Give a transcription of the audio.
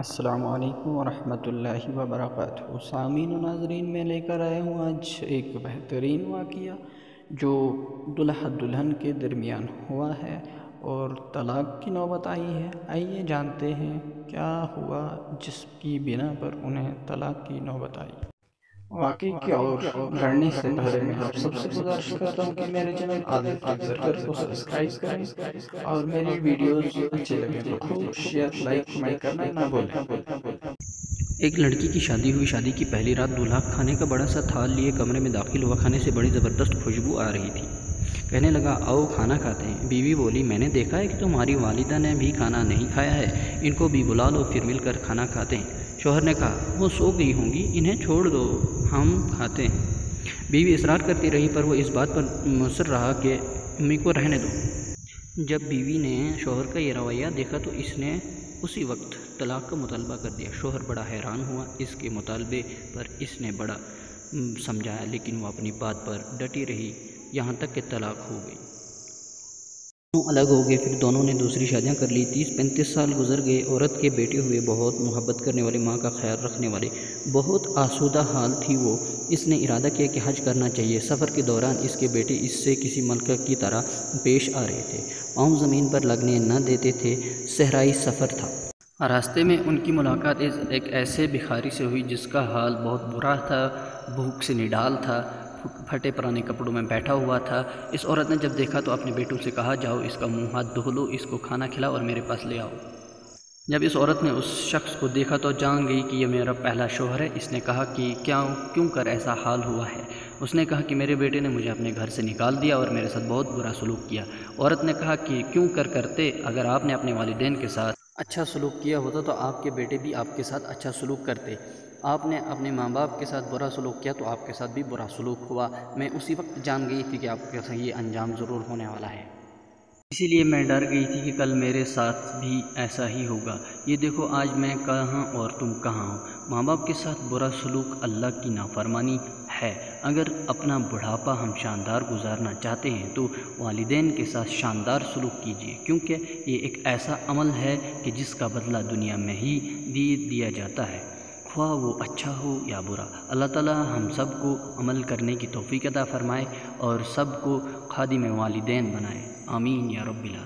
असलकम वरहमल वबरक सामीन नाजरीन, में लेकर आया हूँ आज एक बेहतरीन वाक़ जो दुल्हा दुल्हन के दरमियान हुआ है और तलाक़ की नौबत आई है। आइए जानते हैं क्या हुआ जिसकी बिना पर उन्हें तलाक़ की नौबत आई। वाकई की और लड़ने से पहले मैं आप सबसे गुजारिश करता हूँ कि मेरे चैनल आदिल अफजर को सब्सक्राइब करें और मेरी वीडियोस अच्छे लगे तो खूब शेयर लाइक कमेंट करना ना भूलें एक लड़की की शादी हुई शादी की पहली रात दूल्हा खाने का बड़ा सा थाल लिए कमरे में दाखिल हुआ खाने से बड़ी ज़बरदस्त खुशबू आ रही थी। कहने लगा, आओ खाना खाते हैं। बीवी बोली, मैंने देखा है कि तुम्हारी वालिदा ने भी खाना नहीं खाया है। इनको भी बुला लो, फिर मिलकर खाना खाते हैं। शोहर ने कहा, वो सो गई होंगी, इन्हें छोड़ दो, हम खाते हैं। बीवी इसरार करती रही, पर वो इस बात पर मुसर रहा कि अम्मी को रहने दो। जब बीवी ने शोहर का ये रवैया देखा तो इसने उसी वक्त तलाक़ का मुतालबा कर दिया। शोहर बड़ा हैरान हुआ इसके मुतालबे पर इसने बड़ा समझाया, लेकिन वो अपनी बात पर डटी रही। यहाँ तक कि तलाक़ हो गई। दोनों अलग हो गए फिर दोनों ने दूसरी शादियाँ कर ली। तीस पैंतीस साल गुजर गए औरत के बेटे हुए बहुत मोहब्बत करने वाले माँ का ख्याल रखने वाले। बहुत आसूदा हाल थी वो। इसने इरादा किया कि हज करना चाहिए। सफ़र के दौरान इसके बेटे इससे किसी मलक की तरह पेश आ रहे थे। आम ज़मीन पर लगने न देते थे। सहराई सफ़र था। रास्ते में उनकी मुलाकात एक ऐसे भिखारी से हुई जिसका हाल बहुत बुरा था भूख से निडाल था। फटे पुराने कपड़ों में बैठा हुआ था। इस औरत ने जब देखा तो अपने बेटों से कहा, जाओ, इसका मुँह हाथ धो लो, इसको खाना खिलाओ और मेरे पास ले आओ। जब इस औरत ने उस शख्स को देखा तो जान गई कि यह मेरा पहला शोहर है। इसने कहा कि, क्या, क्यों कर ऐसा हाल हुआ है? उसने कहा कि, मेरे बेटे ने मुझे अपने घर से निकाल दिया और मेरे साथ बहुत बुरा सलूक किया। औरत ने कहा कि, क्यों कर करते? अगर आपने अपने वालदेन के साथ अच्छा सलूक किया होता तो आपके बेटे भी आपके साथ अच्छा सलूक करते। आपने अपने माँ बाप के साथ बुरा सलूक किया तो आपके साथ भी बुरा सलूक हुआ। मैं उसी वक्त जान गई थी कि आपके साथ ये अंजाम ज़रूर होने वाला है। इसीलिए मैं डर गई थी कि कल मेरे साथ भी ऐसा ही होगा। ये देखो, आज मैं कहाँ और तुम कहाँ हो? माँ बाप के साथ बुरा सलूक अल्लाह की नाफरमानी है। अगर अपना बुढ़ापा हम शानदार गुजारना चाहते हैं तो वालदेन के साथ शानदार सलूक कीजिए। क्योंकि ये एक ऐसा अमल है कि जिसका बदला दुनिया में ही दे दिया जाता है। ख्वा वो अच्छा हो या बुरा, अल्लाह ताला हम सबको अमल करने की तोफ़ी अदा फ़रमाए और सबको खादिम वालदेन बनाए। आमीन या रब्बिल